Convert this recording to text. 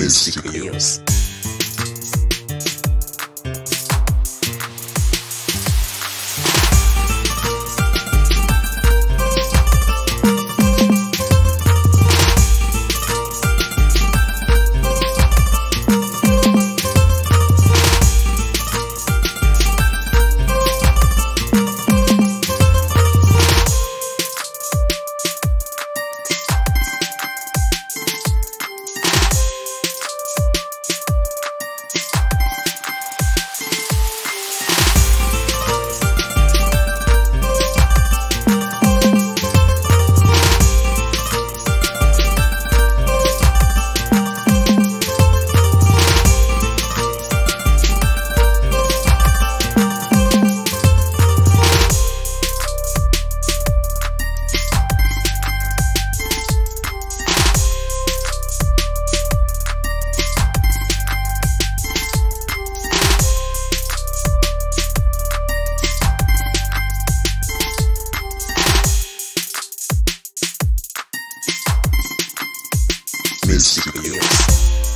Music News.